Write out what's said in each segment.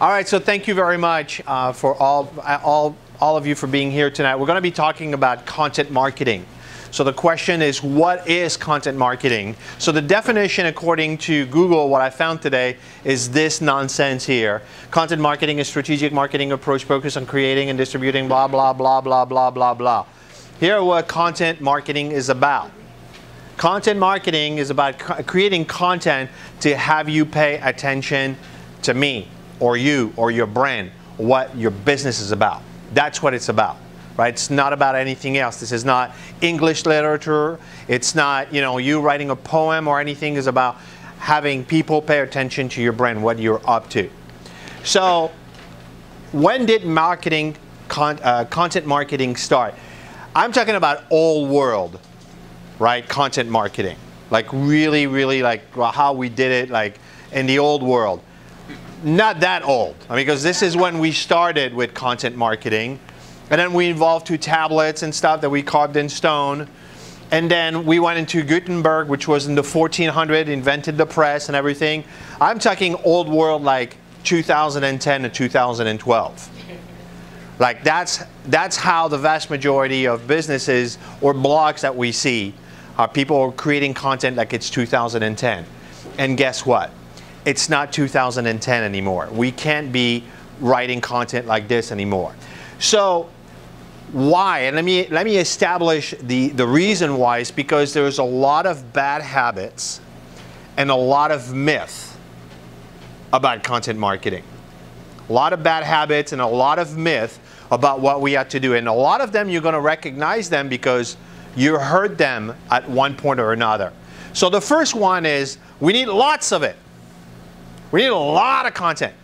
All right, so thank you very much uh, for all, all, all of you for being here tonight. We're going to be talking about content marketing. So the question is, what is content marketing? So the definition, according to Google, what I found today is this nonsense here. Content marketing is strategic marketing approach focused on creating and distributing blah, blah, blah, blah, blah, blah, blah. Here what content marketing is about. Content marketing is about creating content to have you pay attention to me or you or your brand, what your business is about. That's what it's about right? It's not about anything else. This is not English literature. It's not, you know, you writing a poem or anything. It's about having people pay attention to your brand, what you're up to. So when did marketing, con uh, content marketing start? I'm talking about old world, right? Content marketing. Like really, really like how we did it like in the old world. Not that old. I mean, because this is when we started with content marketing and then we evolved to tablets and stuff that we carved in stone. And then we went into Gutenberg, which was in the 1400, invented the press and everything. I'm talking old world like 2010 to 2012. Like that's, that's how the vast majority of businesses or blogs that we see are people creating content like it's 2010. And guess what? It's not 2010 anymore. We can't be writing content like this anymore. So why, and let me, let me establish the, the reason why, is because there's a lot of bad habits and a lot of myth about content marketing. A lot of bad habits and a lot of myth about what we have to do. And a lot of them you're going to recognize them because you heard them at one point or another. So the first one is we need lots of it. We need a lot of content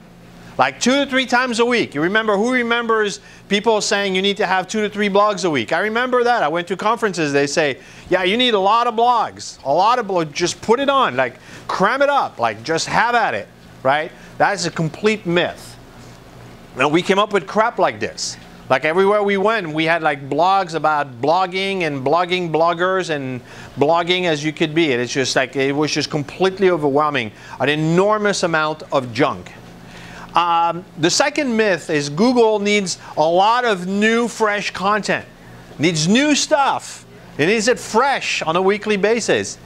like two to three times a week. You remember, who remembers people saying you need to have two to three blogs a week? I remember that. I went to conferences, they say, yeah, you need a lot of blogs, a lot of blogs, just put it on, like cram it up, like just have at it, right? That is a complete myth. And we came up with crap like this. Like everywhere we went, we had like blogs about blogging and blogging bloggers and blogging as you could be. And it's just like, it was just completely overwhelming. An enormous amount of junk. Um, the second myth is Google needs a lot of new, fresh content. Needs new stuff. It needs it fresh on a weekly basis.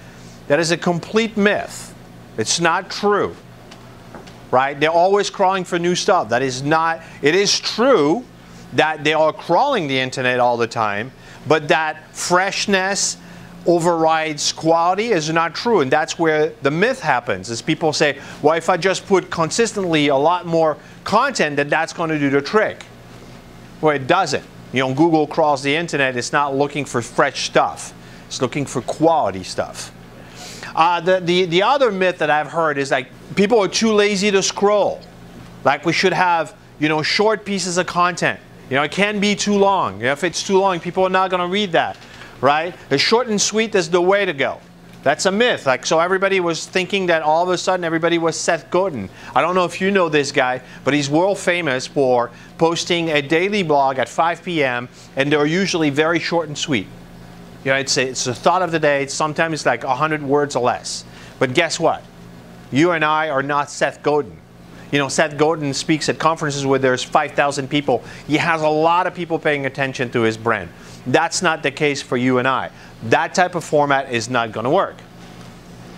That is a complete myth. It's not true. Right? They're always crawling for new stuff. That is not, it is true that they are crawling the internet all the time, but that freshness overrides quality is not true. And that's where the myth happens, is people say, well, if I just put consistently a lot more content, then that's going to do the trick. Well, it doesn't. You know, Google crawls the internet, it's not looking for fresh stuff. It's looking for quality stuff. Uh, the, the, the other myth that I've heard is like people are too lazy to scroll. Like we should have, you know, short pieces of content. You know, it can be too long. If it's too long, people are not going to read that right? The short and sweet is the way to go. That's a myth. Like so everybody was thinking that all of a sudden everybody was Seth Godin. I don't know if you know this guy, but he's world famous for posting a daily blog at 5 p.m. and they're usually very short and sweet. You know, it's a, it's a thought of the day. It's sometimes it's like 100 words or less. But guess what? You and I are not Seth Godin. You know, Seth Godin speaks at conferences where there's 5,000 people. He has a lot of people paying attention to his brand. That's not the case for you and I. That type of format is not going to work.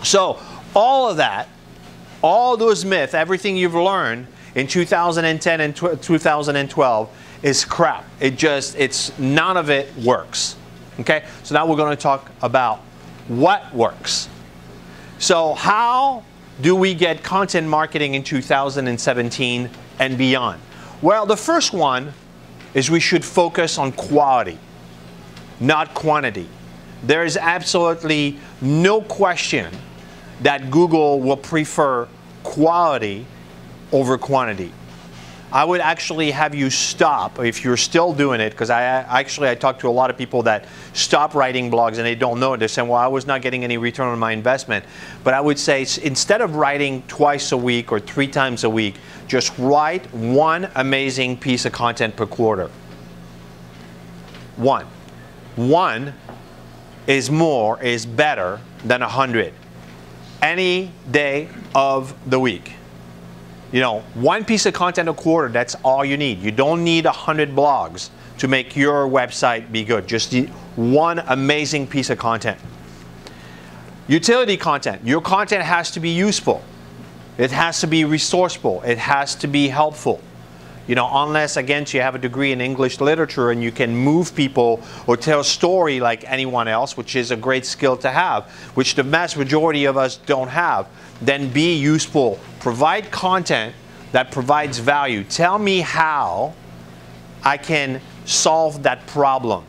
So all of that, all those myths, everything you've learned in 2010 and 2012 is crap. It just, it's, none of it works. Okay, so now we're going to talk about what works. So how do we get content marketing in 2017 and beyond? Well, the first one is we should focus on quality not quantity. There is absolutely no question that Google will prefer quality over quantity. I would actually have you stop if you're still doing it because I actually I talk to a lot of people that stop writing blogs and they don't know it. They're saying, well, I was not getting any return on my investment. But I would say instead of writing twice a week or three times a week, just write one amazing piece of content per quarter. One. One is more, is better than a hundred any day of the week. You know, one piece of content a quarter, that's all you need. You don't need 100 blogs to make your website be good. Just one amazing piece of content. Utility content. Your content has to be useful. It has to be resourceful. It has to be helpful. You know, unless, again, you have a degree in English literature and you can move people or tell a story like anyone else, which is a great skill to have, which the vast majority of us don't have, then be useful. Provide content that provides value. Tell me how I can solve that problem.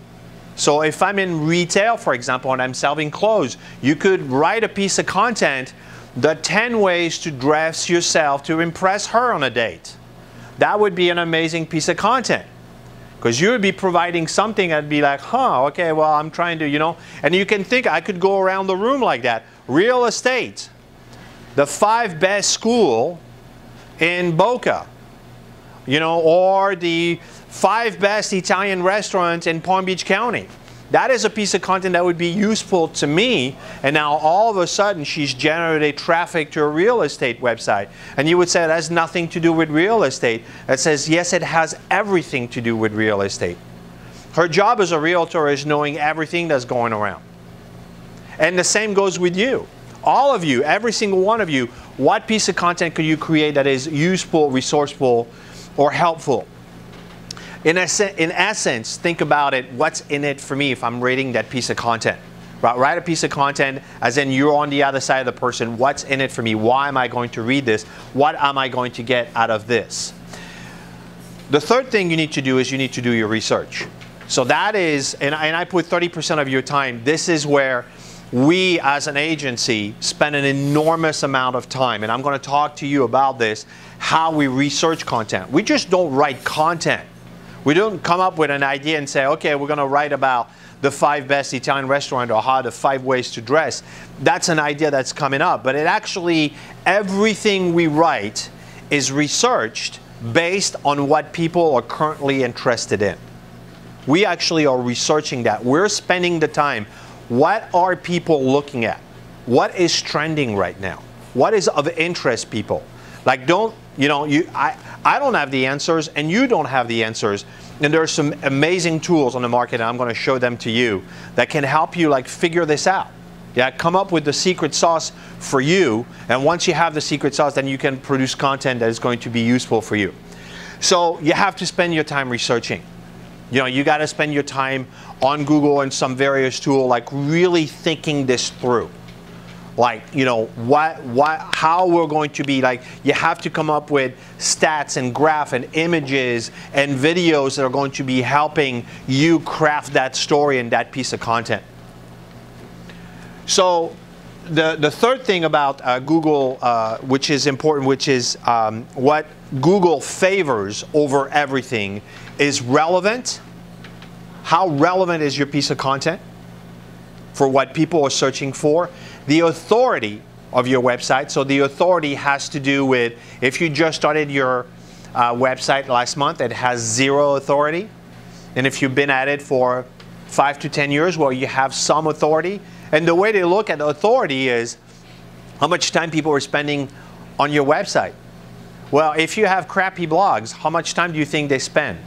So if I'm in retail, for example, and I'm selling clothes, you could write a piece of content, the 10 ways to dress yourself to impress her on a date. That would be an amazing piece of content. Because you would be providing something that'd be like, huh, okay, well, I'm trying to, you know, and you can think I could go around the room like that. Real estate, the five best school in Boca, you know, or the five best Italian restaurants in Palm Beach County. That is a piece of content that would be useful to me. And now all of a sudden she's generated traffic to a real estate website. And you would say it has nothing to do with real estate. It says, yes, it has everything to do with real estate. Her job as a realtor is knowing everything that's going around. And the same goes with you. All of you, every single one of you, what piece of content could you create that is useful, resourceful, or helpful? In, in essence, think about it, what's in it for me if I'm rating that piece of content? Right, write a piece of content as in you're on the other side of the person. What's in it for me? Why am I going to read this? What am I going to get out of this? The third thing you need to do is you need to do your research. So that is, and, and I put 30% of your time, this is where we as an agency spend an enormous amount of time. And I'm going to talk to you about this, how we research content. We just don't write content. We don't come up with an idea and say, okay, we're going to write about the five best Italian restaurant or how the five ways to dress. That's an idea that's coming up. But it actually, everything we write is researched based on what people are currently interested in. We actually are researching that. We're spending the time. What are people looking at? What is trending right now? What is of interest people? Like don't, you know, you, I, I don't have the answers and you don't have the answers. And there are some amazing tools on the market and I'm going to show them to you that can help you like figure this out. Yeah, come up with the secret sauce for you. And once you have the secret sauce, then you can produce content that is going to be useful for you. So you have to spend your time researching. You know, you got to spend your time on Google and some various tool, like really thinking this through. Like you know what what how we're going to be like you have to come up with stats and graph and images and videos that are going to be helping you craft that story and that piece of content. So the the third thing about uh, Google uh, which is important which is um, what Google favors over everything is relevant how relevant is your piece of content for what people are searching for the authority of your website. So the authority has to do with if you just started your uh, website last month, it has zero authority. And if you've been at it for five to 10 years, well, you have some authority. And the way they look at authority is how much time people are spending on your website. Well, if you have crappy blogs, how much time do you think they spend?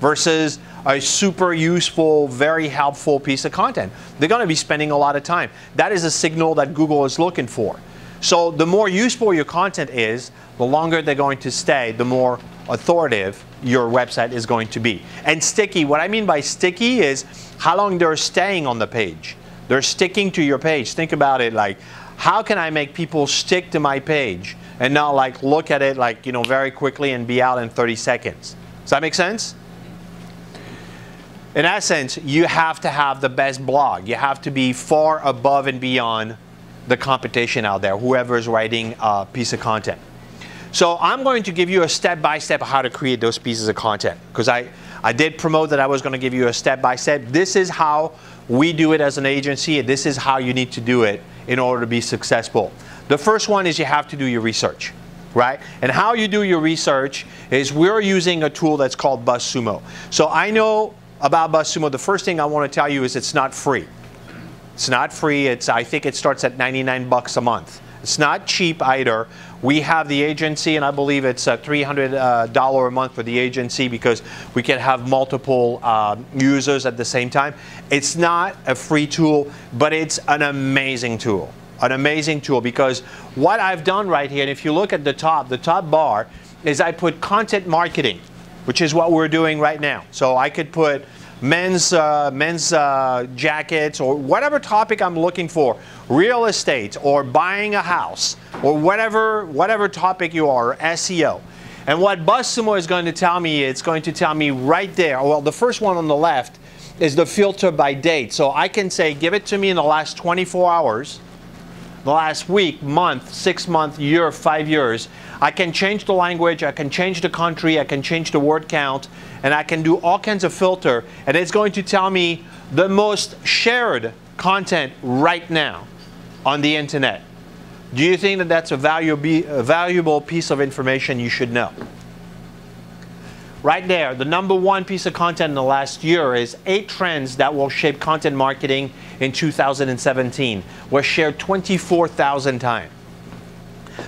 Versus a super useful, very helpful piece of content. They're going to be spending a lot of time. That is a signal that Google is looking for. So the more useful your content is, the longer they're going to stay, the more authoritative your website is going to be. And sticky, what I mean by sticky is how long they're staying on the page. They're sticking to your page. Think about it like, how can I make people stick to my page and not like look at it like, you know, very quickly and be out in 30 seconds? Does that make sense? In essence, you have to have the best blog. You have to be far above and beyond the competition out there, whoever is writing a piece of content. So I'm going to give you a step-by-step -step how to create those pieces of content because I, I did promote that I was going to give you a step-by-step. -step. This is how we do it as an agency and this is how you need to do it in order to be successful. The first one is you have to do your research right? And how you do your research is we're using a tool that's called BuzzSumo. So I know about BuzzSumo, the first thing I want to tell you is it's not free. It's not free. It's I think it starts at 99 bucks a month. It's not cheap either. We have the agency, and I believe it's a $300 uh, a month for the agency because we can have multiple uh, users at the same time. It's not a free tool, but it's an amazing tool. An amazing tool because what I've done right here, and if you look at the top, the top bar, is I put content marketing, which is what we're doing right now. So I could put men's, uh, men's uh, jackets or whatever topic I'm looking for, real estate or buying a house or whatever, whatever topic you are, SEO. And what BuzzSumo is going to tell me, it's going to tell me right there, well, the first one on the left is the filter by date. So I can say, give it to me in the last 24 hours, the last week, month, six month, year, five years. I can change the language, I can change the country, I can change the word count, and I can do all kinds of filter, and it's going to tell me the most shared content right now on the internet. Do you think that that's a, valuable piece of information you should know? Right there, the number one piece of content in the last year is eight trends that will shape content marketing in 2017 was shared 24,000 times.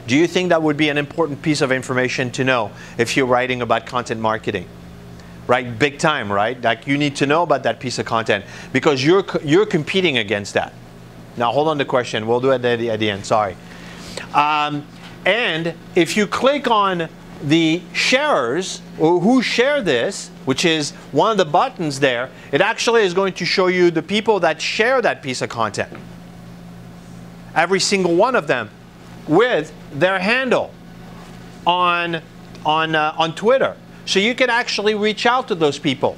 Do you think that would be an important piece of information to know if you're writing about content marketing? Right, big time, right? Like you need to know about that piece of content because you're, you're competing against that. Now hold on the question, we'll do it at the, at the end, sorry. Um, and if you click on the sharers, or who share this, which is one of the buttons there, it actually is going to show you the people that share that piece of content. Every single one of them with their handle on, on, uh, on Twitter. So you can actually reach out to those people.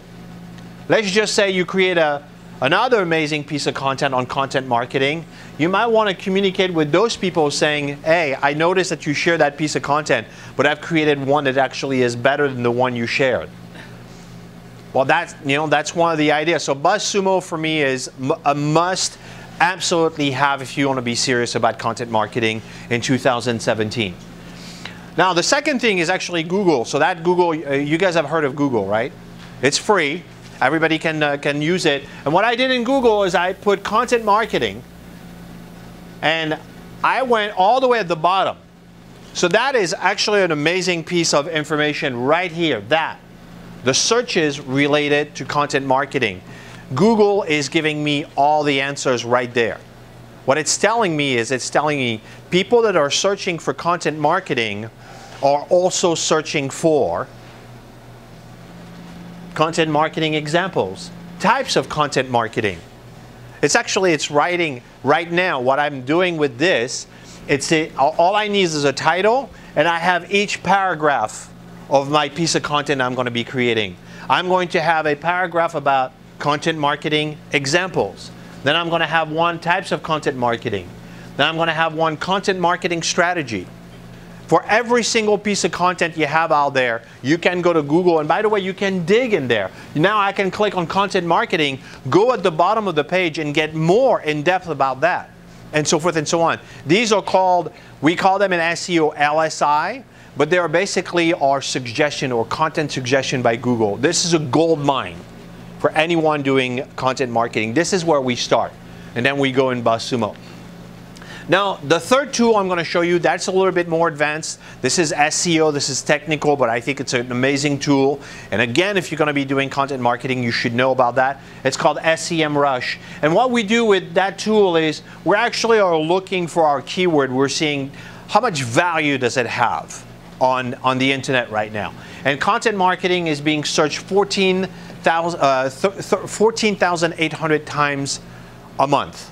Let's just say you create a, another amazing piece of content on content marketing. You might want to communicate with those people saying, hey, I noticed that you share that piece of content, but I've created one that actually is better than the one you shared. Well, that's, you know, that's one of the ideas. So BuzzSumo for me is a must absolutely have if you want to be serious about content marketing in 2017. Now, the second thing is actually Google. So that Google, uh, you guys have heard of Google, right? It's free. Everybody can, uh, can use it. And what I did in Google is I put content marketing and I went all the way at the bottom. So that is actually an amazing piece of information right here, that. The searches related to content marketing. Google is giving me all the answers right there. What it's telling me is it's telling me people that are searching for content marketing are also searching for content marketing examples, types of content marketing. It's actually, it's writing right now what I'm doing with this. It's a, all I need is a title and I have each paragraph of my piece of content I'm going to be creating. I'm going to have a paragraph about content marketing examples. Then I'm going to have one types of content marketing. Then I'm going to have one content marketing strategy. For every single piece of content you have out there, you can go to Google. And by the way, you can dig in there. Now I can click on content marketing, go at the bottom of the page and get more in depth about that. And so forth and so on. These are called, we call them in SEO LSI, but they are basically our suggestion or content suggestion by Google. This is a gold mine for anyone doing content marketing. This is where we start. And then we go in BuzzSumo. Now, the third tool I'm going to show you, that's a little bit more advanced. This is SEO, this is technical, but I think it's an amazing tool. And again, if you're going to be doing content marketing, you should know about that. It's called SEMrush. And what we do with that tool is we actually are looking for our keyword. We're seeing how much value does it have on, on the internet right now. And content marketing is being searched 14 uh, 14,800 times a month.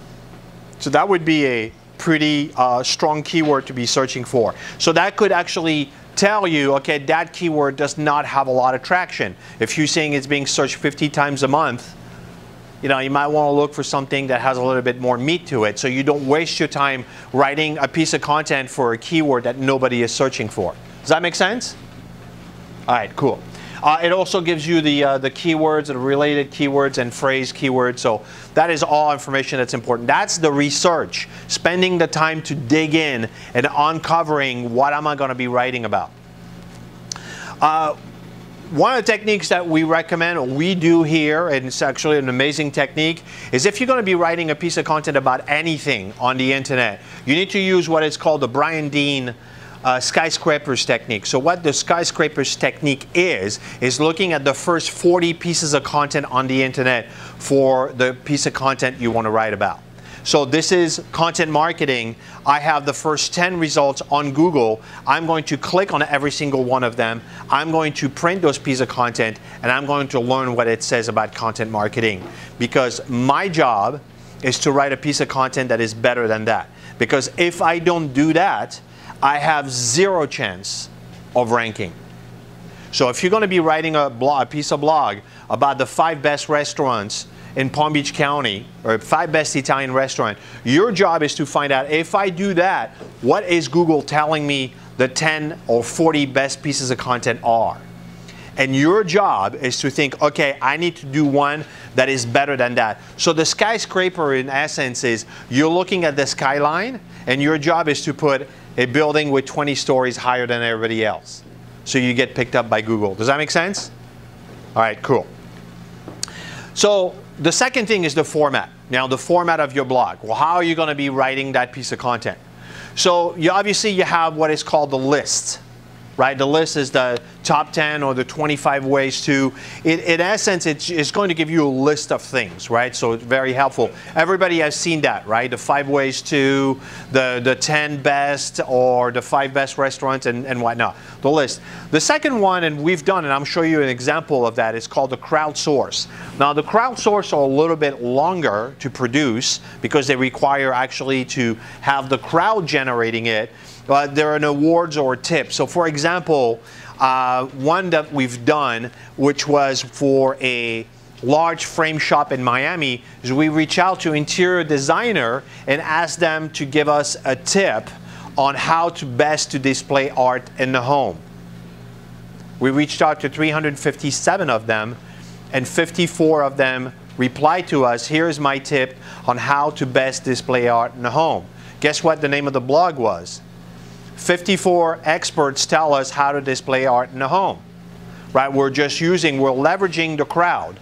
So that would be a pretty uh, strong keyword to be searching for. So that could actually tell you, okay, that keyword does not have a lot of traction. If you're saying it's being searched 50 times a month, you know, you might want to look for something that has a little bit more meat to it so you don't waste your time writing a piece of content for a keyword that nobody is searching for. Does that make sense? All right, cool. Uh, it also gives you the, uh, the keywords, the related keywords and phrase keywords. So that is all information that's important. That's the research, spending the time to dig in and uncovering what am I going to be writing about. Uh, one of the techniques that we recommend, or we do here, and it's actually an amazing technique, is if you're going to be writing a piece of content about anything on the internet, you need to use what is called the Brian Dean uh, skyscrapers technique. So what the skyscrapers technique is, is looking at the first 40 pieces of content on the internet for the piece of content you want to write about. So this is content marketing. I have the first 10 results on Google. I'm going to click on every single one of them. I'm going to print those pieces of content and I'm going to learn what it says about content marketing. Because my job is to write a piece of content that is better than that. Because if I don't do that, I have zero chance of ranking. So if you're going to be writing a, blog, a piece of blog about the five best restaurants in Palm Beach County or five best Italian restaurant, your job is to find out if I do that, what is Google telling me the 10 or 40 best pieces of content are? And your job is to think, okay, I need to do one that is better than that. So the skyscraper in essence is you're looking at the skyline and your job is to put a building with 20 stories higher than everybody else. So you get picked up by Google. Does that make sense? All right, cool. So the second thing is the format. Now the format of your blog. Well, how are you going to be writing that piece of content? So you obviously you have what is called the list right? The list is the top 10 or the 25 ways to. In, in essence, it's, it's, going to give you a list of things, right? So it's very helpful. Everybody has seen that, right? The five ways to, the, the 10 best or the five best restaurants and, and whatnot, the list. The second one, and we've done, and I'm showing you an example of that, is called the crowdsource. Now, the crowdsource are a little bit longer to produce because they require actually to have the crowd generating it uh, there are awards or tips. So for example, uh, one that we've done, which was for a large frame shop in Miami, is we reach out to interior designer and ask them to give us a tip on how to best to display art in the home. We reached out to 357 of them and 54 of them replied to us, here's my tip on how to best display art in the home. Guess what the name of the blog was? 54 experts tell us how to display art in the home. Right? We're just using, we're leveraging the crowd,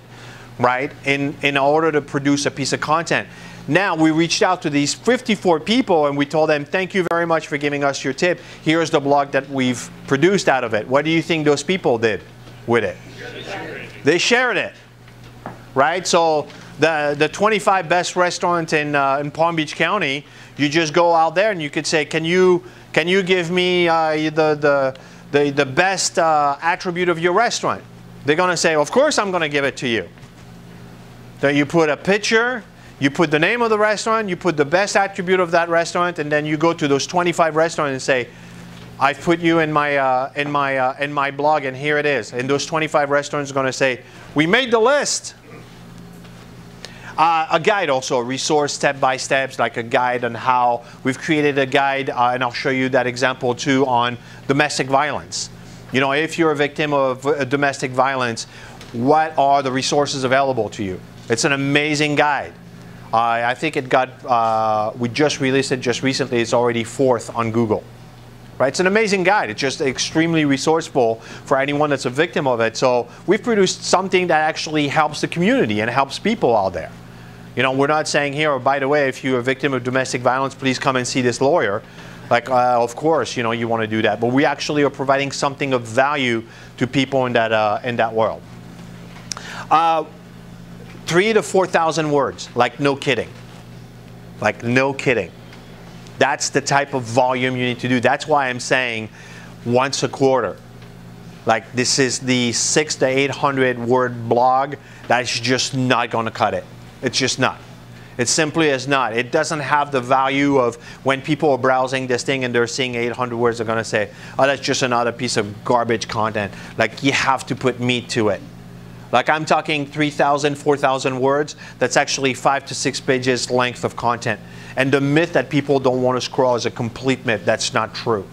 right, in, in order to produce a piece of content. Now we reached out to these 54 people and we told them, thank you very much for giving us your tip. Here's the blog that we've produced out of it. What do you think those people did with it? They shared it, right? So the, the 25 best restaurants in, uh, in Palm Beach County, you just go out there and you could say, can you can you give me uh, the, the, the, the best uh, attribute of your restaurant? They're going to say, of course I'm going to give it to you. So you put a picture, you put the name of the restaurant, you put the best attribute of that restaurant, and then you go to those 25 restaurants and say, I've put you in my, uh, in, my, uh, in my blog, and here it is. And those 25 restaurants are going to say, we made the list. Uh, a guide also, a resource step by steps, like a guide on how we've created a guide, uh, and I'll show you that example too on domestic violence. You know, if you're a victim of uh, domestic violence, what are the resources available to you? It's an amazing guide. I think it got, uh, we just released it just recently. It's already fourth on Google. Right? It's an amazing guide. It's just extremely resourceful for anyone that's a victim of it. So we've produced something that actually helps the community and helps people out there. You know, we're not saying here, oh, by the way, if you're a victim of domestic violence, please come and see this lawyer. Like, uh, of course, you know, you want to do that. But we actually are providing something of value to people in that, uh, in that world. Uh, three to 4,000 words, like no kidding. Like no kidding. That's the type of volume you need to do. That's why I'm saying once a quarter. Like this is the six to 800 word blog. That's just not going to cut it. It's just not. It simply is not. It doesn't have the value of when people are browsing this thing and they're seeing 800 words, they're going to say, oh, that's just another piece of garbage content. Like, you have to put meat to it. Like, I'm talking 3,000, 4,000 words. That's actually five to six pages length of content. And the myth that people don't want to scroll is a complete myth. That's not true.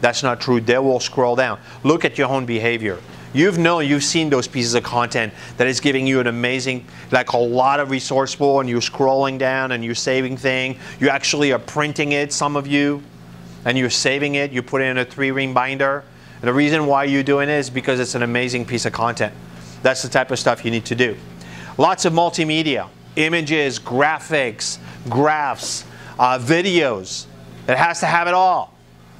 That's not true. They will scroll down. Look at your own behavior. You've known, you've seen those pieces of content that is giving you an amazing, like a lot of resourceful and you're scrolling down and you're saving thing. You actually are printing it, some of you, and you're saving it. You put it in a three ring binder And the reason why you're doing it is because it's an amazing piece of content. That's the type of stuff you need to do. Lots of multimedia, images, graphics, graphs, uh, videos. It has to have it all.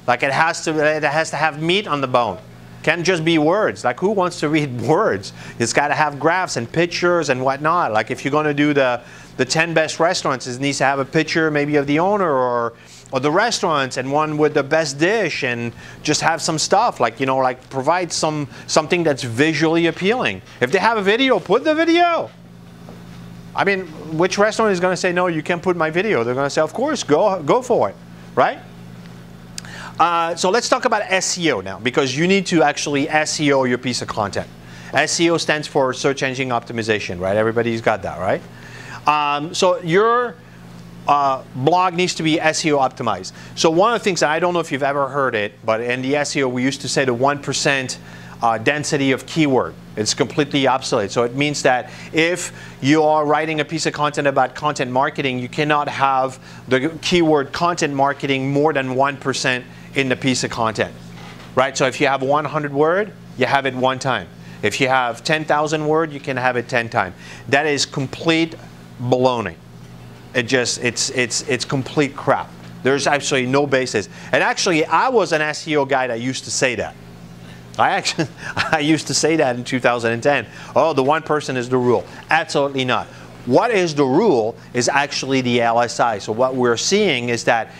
Like it has to, it has to have meat on the bone. Can't just be words. Like who wants to read words? It's got to have graphs and pictures and whatnot. Like if you're going to do the the 10 best restaurants, it needs to have a picture maybe of the owner or or the restaurants and one with the best dish and just have some stuff like you know like provide some something that's visually appealing if they have a video put the video i mean which restaurant is going to say no you can't put my video they're going to say of course go go for it right uh, so let's talk about seo now because you need to actually seo your piece of content seo stands for search engine optimization right everybody's got that right um, so your uh, blog needs to be SEO optimized. So one of the things, I don't know if you've ever heard it, but in the SEO we used to say the 1% uh, density of keyword. It's completely obsolete. So it means that if you are writing a piece of content about content marketing, you cannot have the keyword content marketing more than 1% in the piece of content. Right? So if you have 100 word, you have it one time. If you have 10,000 word, you can have it 10 times. That is complete baloney. It just, it's, it's, it's complete crap. There's actually no basis. And actually, I was an SEO guy that used to say that. I actually, I used to say that in 2010. Oh, the one person is the rule. Absolutely not. What is the rule is actually the LSI. So what we're seeing is that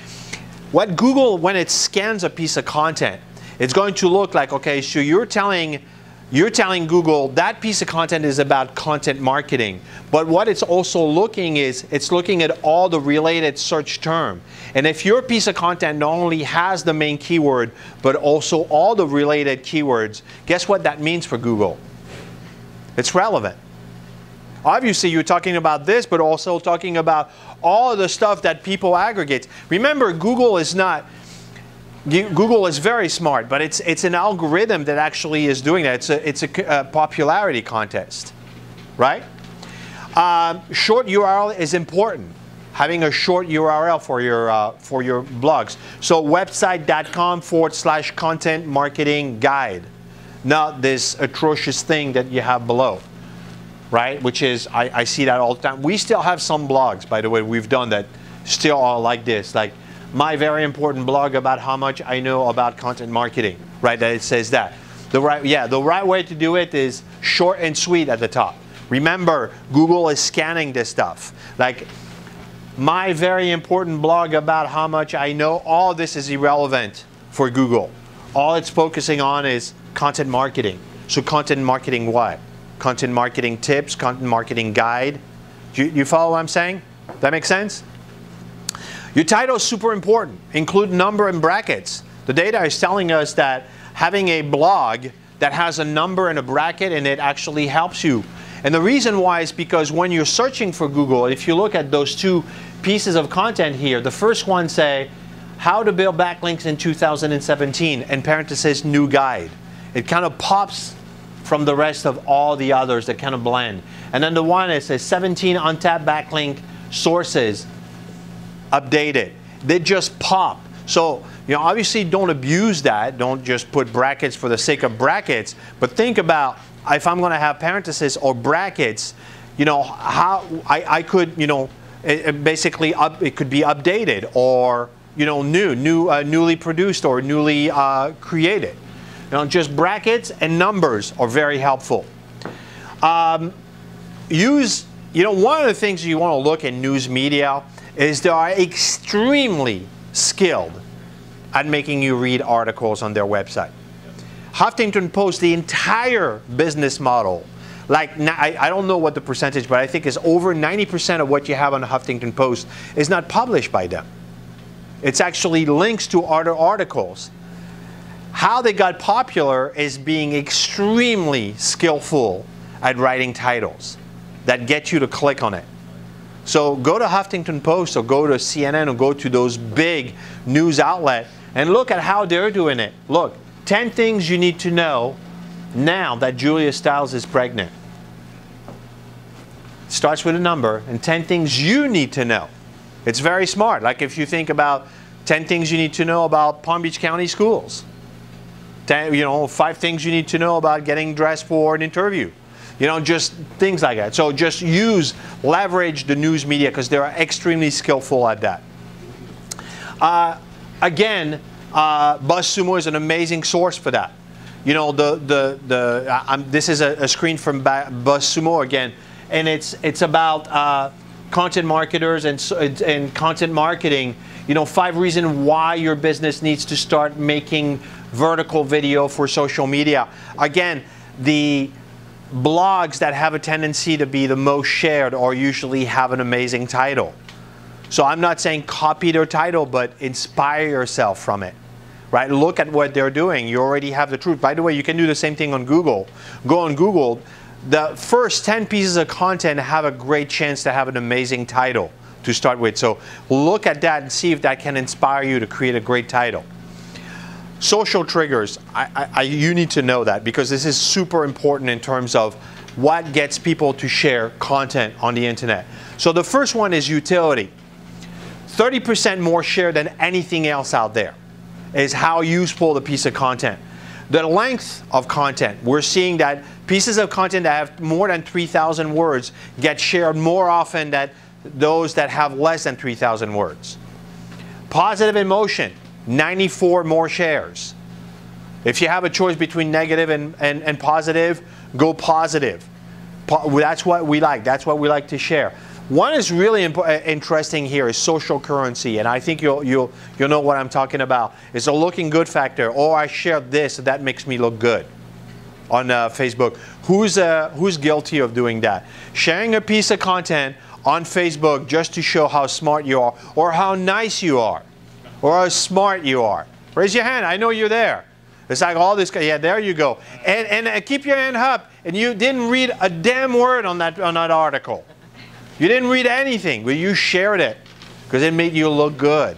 what Google, when it scans a piece of content, it's going to look like, okay, so you're telling you're telling Google that piece of content is about content marketing. But what it's also looking is it's looking at all the related search term. And if your piece of content not only has the main keyword, but also all the related keywords, guess what that means for Google? It's relevant. Obviously, you're talking about this, but also talking about all the stuff that people aggregate. Remember, Google is not Google is very smart, but it's, it's an algorithm that actually is doing that. It's a, it's a, a popularity contest, right? Um, short URL is important. Having a short URL for your, uh, for your blogs. So website.com forward slash content marketing guide. Not this atrocious thing that you have below, right? Which is, I, I see that all the time. We still have some blogs, by the way, we've done that still are like this. Like my very important blog about how much I know about content marketing, right? That it says that. The right, yeah, the right way to do it is short and sweet at the top. Remember, Google is scanning this stuff. Like my very important blog about how much I know, all this is irrelevant for Google. All it's focusing on is content marketing. So content marketing what? Content marketing tips, content marketing guide. You, you follow what I'm saying? That makes sense? Your title is super important. Include number and brackets. The data is telling us that having a blog that has a number and a bracket and it actually helps you. And the reason why is because when you're searching for Google, if you look at those two pieces of content here, the first one say, how to build backlinks in 2017, and parenthesis new guide. It kind of pops from the rest of all the others that kind of blend. And then the one that says 17 untapped backlink sources updated. They just pop. So, you know, obviously don't abuse that. Don't just put brackets for the sake of brackets. But think about if I'm going to have parentheses or brackets, you know, how I, I could, you know, it, it basically up, it could be updated or, you know, new, new, uh, newly produced or newly uh, created. Know, just brackets and numbers are very helpful. Um, use, you know, one of the things you want to look in news media is they are extremely skilled at making you read articles on their website. Huffington Post, the entire business model, like I, don't know what the percentage, but I think is over 90% of what you have on the Huffington Post is not published by them. It's actually links to other articles. How they got popular is being extremely skillful at writing titles that get you to click on it. So go to Huffington Post or go to CNN or go to those big news outlet and look at how they're doing it. Look, 10 things you need to know now that Julia Stiles is pregnant. Starts with a number and 10 things you need to know. It's very smart. Like if you think about 10 things you need to know about Palm Beach County schools. You know, five things you need to know about getting dressed for an interview. You know, just things like that. So just use, leverage the news media because they're extremely skillful at that. Uh, again, uh, BuzzSumo is an amazing source for that. You know, the the the uh, this is a, a, screen from BuzzSumo again, and it's it's about uh, content marketers and and content marketing. You know, five reasons why your business needs to start making vertical video for social media. Again, the blogs that have a tendency to be the most shared or usually have an amazing title. So I'm not saying copy their title, but inspire yourself from it. Right? Look at what they're doing. You already have the truth. By the way, you can do the same thing on Google. Go on Google. The first 10 pieces of content have a great chance to have an amazing title to start with. So look at that and see if that can inspire you to create a great title. Social triggers, I, I, you need to know that because this is super important in terms of what gets people to share content on the internet. So the first one is utility. 30% more share than anything else out there is how useful the piece of content. The length of content, we're seeing that pieces of content that have more than 3,000 words get shared more often than those that have less than 3,000 words. Positive emotion, 94 more shares. If you have a choice between negative and, and, and positive, go positive. Po that's what we like. That's what we like to share. One is really uh, interesting here is social currency, and I think you'll, you'll, you'll know what I'm talking about. It's a looking good factor. Oh, I shared this, that makes me look good on uh, Facebook. Who's, uh, who's guilty of doing that? Sharing a piece of content on Facebook just to show how smart you are or how nice you are or how smart you are. Raise your hand. I know you're there. It's like all this. Guy, yeah, there you go. And, and uh, keep your hand up. And you didn't read a damn word on that, on that article. You didn't read anything, but you shared it because it made you look good.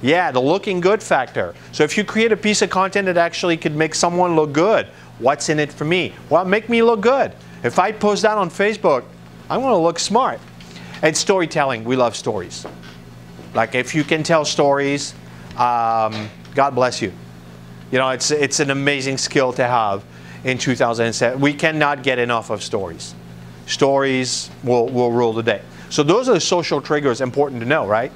Yeah, the looking good factor. So if you create a piece of content that actually could make someone look good, what's in it for me? Well, make me look good. If I post that on Facebook, I'm going to look smart. And storytelling, we love stories. Like if you can tell stories, um, God bless you. You know, it's, it's an amazing skill to have in 2007. We cannot get enough of stories. Stories will, will rule the day. So those are the social triggers important to know, right?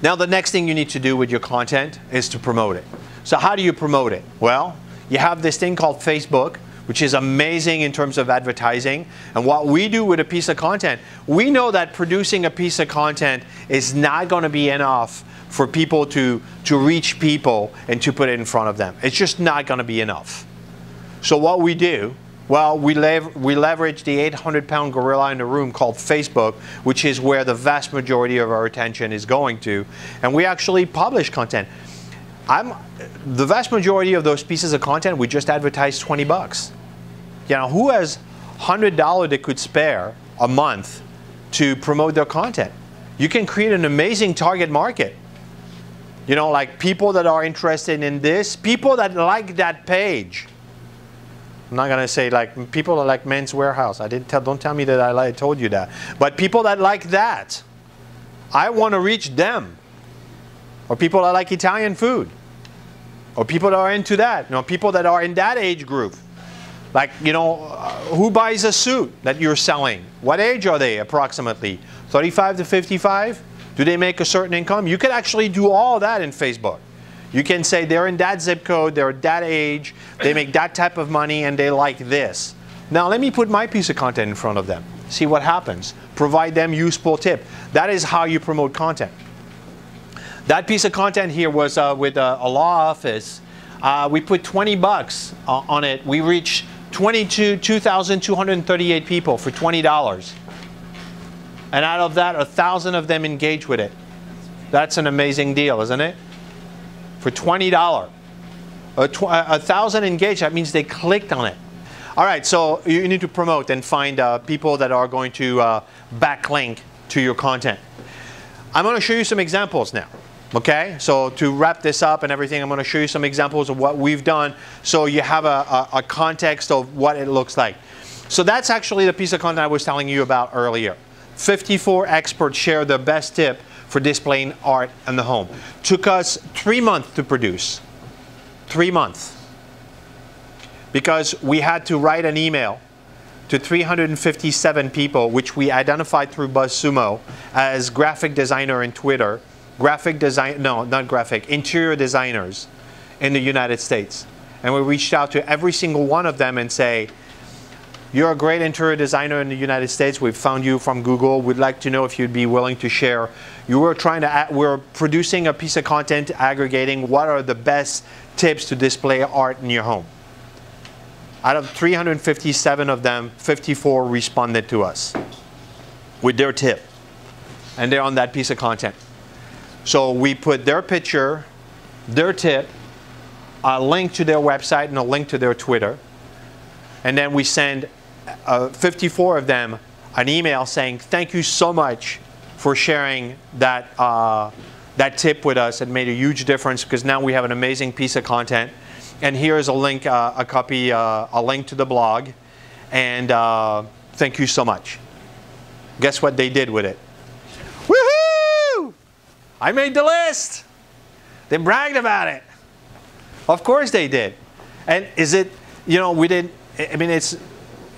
Now the next thing you need to do with your content is to promote it. So how do you promote it? Well, you have this thing called Facebook, which is amazing in terms of advertising. And what we do with a piece of content, we know that producing a piece of content is not going to be enough for people to, to reach people and to put it in front of them. It's just not going to be enough. So what we do, well, we, lev we leverage the 800-pound gorilla in the room called Facebook, which is where the vast majority of our attention is going to. And we actually publish content. I'm, the vast majority of those pieces of content, we just advertise 20 bucks. You know, who has $100 they could spare a month to promote their content? You can create an amazing target market. You know, like people that are interested in this, people that like that page. I'm not gonna say like people that like Men's Wearhouse. I didn't tell. Don't tell me that I like, told you that. But people that like that, I want to reach them. Or people that like Italian food. Or people that are into that. You know, people that are in that age group. Like, you know, uh, who buys a suit that you're selling? What age are they approximately? 35 to 55? Do they make a certain income? You can actually do all that in Facebook. You can say they're in that zip code, they're that age, they make that type of money, and they like this. Now let me put my piece of content in front of them. See what happens. Provide them useful tip. That is how you promote content. That piece of content here was uh, with a, a, law office. Uh, we put 20 bucks uh, on it. We reached 22, 2,238 people for $20. And out of that, a thousand of them engage with it. That's an amazing deal, isn't it? For $20. A, tw a thousand engaged, that means they clicked on it. All right, so you need to promote and find uh, people that are going to uh, backlink to your content. I'm going to show you some examples now. Okay, so to wrap this up and everything, I'm going to show you some examples of what we've done so you have a, a, a, context of what it looks like. So that's actually the piece of content I was telling you about earlier. 54 experts share the best tip for displaying art in the home. Took us three months to produce. three months because we had to write an email to 357 people, which we identified through BuzzSumo as graphic designer in Twitter, graphic design, no, not graphic, interior designers in the United States. And we reached out to every single one of them and say, you're a great interior designer in the United States. We've found you from Google. We'd like to know if you'd be willing to share. You were trying to, we're producing a piece of content aggregating what are the best tips to display art in your home. Out of 357 of them, 54 responded to us with their tip. And they're on that piece of content. So we put their picture, their tip, a link to their website, and a link to their Twitter. And then we send uh, 54 of them an email saying, thank you so much for sharing that, uh, that tip with us. It made a huge difference because now we have an amazing piece of content and here is a link, uh, a copy, uh, a link to the blog. And uh, thank you so much. Guess what they did with it? I made the list. They bragged about it. Of course they did. And is it, you know, we didn't, I mean, it's,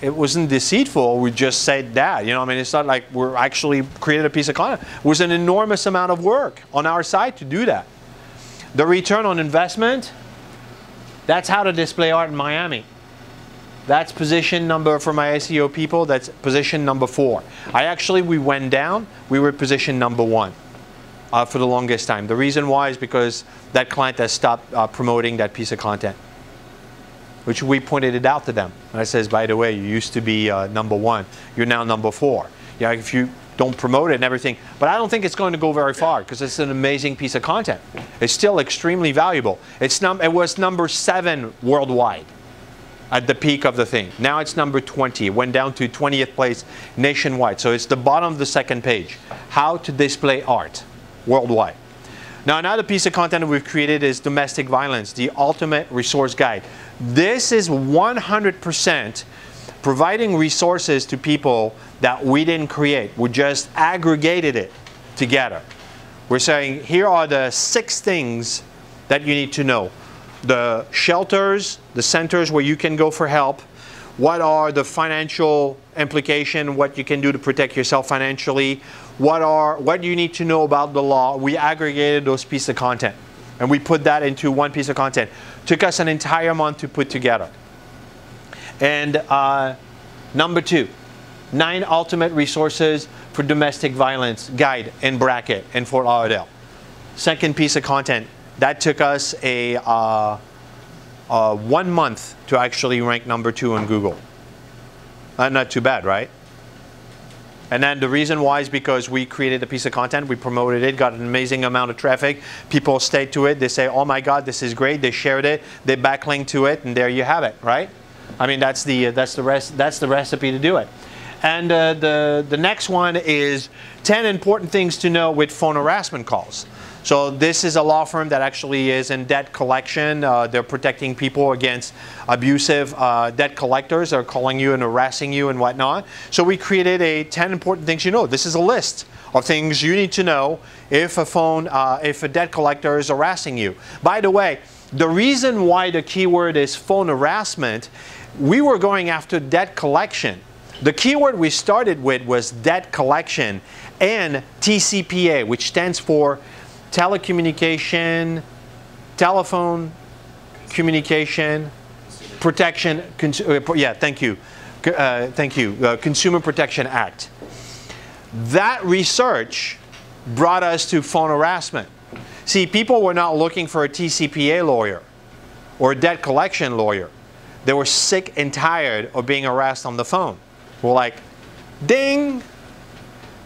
it wasn't deceitful. We just said that. You know, I mean, it's not like we're actually created a piece of content. It was an enormous amount of work on our side to do that. The return on investment, that's how to display art in Miami. That's position number for my SEO people. That's position number four. I actually, we went down. We were position number one uh, for the longest time. The reason why is because that client has stopped uh, promoting that piece of content, which we pointed it out to them. And I says, by the way, you used to be uh, number one. You're now number four. Yeah, if you don't promote it and everything. But I don't think it's going to go very far because it's an amazing piece of content. It's still extremely valuable. It's num it was number seven worldwide at the peak of the thing. Now it's number 20. It went down to 20th place nationwide. So it's the bottom of the second page. How to display art worldwide. Now another piece of content we've created is domestic violence, the ultimate resource guide. This is 100% providing resources to people that we didn't create. We just aggregated it together. We're saying here are the six things that you need to know. The shelters, the centers where you can go for help, what are the financial implication, what you can do to protect yourself financially, what are what you need to know about the law. We aggregated those pieces of content and we put that into one piece of content. Took us an entire month to put together. And uh, number two, nine ultimate resources for domestic violence guide in bracket in Fort Lauderdale. Second piece of content, that took us a uh, uh, one month to actually rank number two on Google. Uh, not too bad, right? And then the reason why is because we created a piece of content, we promoted it, got an amazing amount of traffic. People stayed to it. They say, oh my God, this is great. They shared it. They backlink to it, and there you have it, right? I mean, that's the, that's the, rest, that's the recipe to do it. And uh, the, the next one is 10 important things to know with phone harassment calls. So this is a law firm that actually is in debt collection. Uh, they're protecting people against abusive uh, debt collectors. They're calling you and harassing you and whatnot. So we created a 10 important things you know. This is a list of things you need to know if a phone, uh, if a debt collector is harassing you. By the way, the reason why the keyword is phone harassment, we were going after debt collection. The keyword we started with was debt collection and TCPA, which stands for telecommunication, telephone communication, protection, uh, yeah, thank you, uh, thank you, uh, Consumer Protection Act. That research brought us to phone harassment. See, people were not looking for a TCPA lawyer or a debt collection lawyer. They were sick and tired of being harassed on the phone. We're like, ding!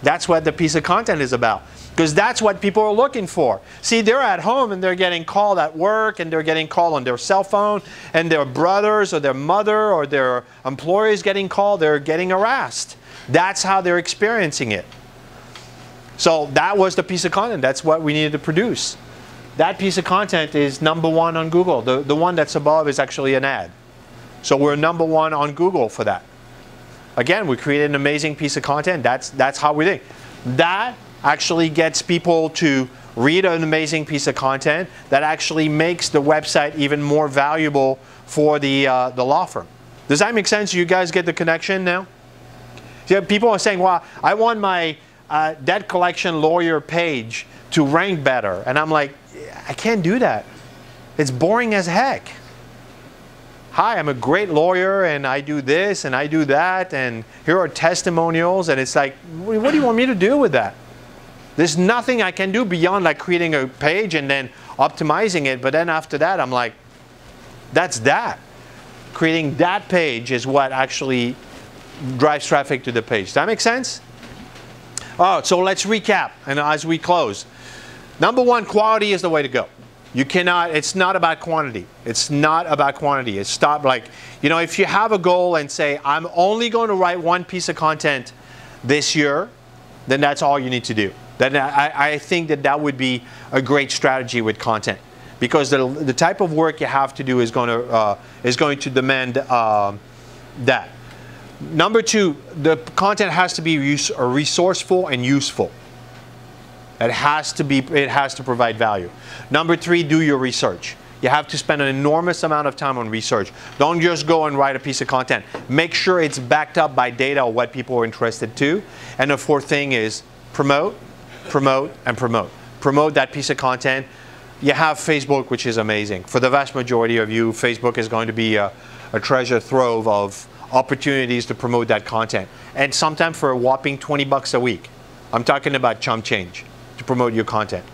That's what the piece of content is about. Because that's what people are looking for. See, they're at home and they're getting called at work and they're getting called on their cell phone and their brothers or their mother or their employees getting called. They're getting harassed. That's how they're experiencing it. So that was the piece of content. That's what we needed to produce. That piece of content is number one on Google. The, the one that's above is actually an ad. So we're number one on Google for that. Again, we created an amazing piece of content. That's, that's how we think. That actually gets people to read an amazing piece of content that actually makes the website even more valuable for the, uh, the law firm. Does that make sense? You guys get the connection now? Yeah, people are saying, well, I want my uh, debt collection lawyer page to rank better. And I'm like, I can't do that. It's boring as heck. Hi, I'm a great lawyer and I do this and I do that and here are testimonials and it's like, what do you want me to do with that? There's nothing I can do beyond like creating a page and then optimizing it. But then after that, I'm like, that's that. Creating that page is what actually drives traffic to the page. Does that make sense? Oh, so let's recap and as we close. Number one, quality is the way to go. You cannot, it's not about quantity. It's not about quantity. It's stop like, you know, if you have a goal and say, I'm only going to write one piece of content this year, then that's all you need to do. Then I, I think that that would be a great strategy with content because the, the type of work you have to do is going to, uh, is going to demand uh, that. Number two, the content has to be resourceful and useful. It has to be, it has to provide value. Number three, do your research. You have to spend an enormous amount of time on research. Don't just go and write a piece of content. Make sure it's backed up by data or what people are interested to. And the fourth thing is promote, promote, and promote. Promote that piece of content. You have Facebook, which is amazing. For the vast majority of you, Facebook is going to be a, a treasure trove of opportunities to promote that content. And sometimes for a whopping 20 bucks a week. I'm talking about chump change to promote your content.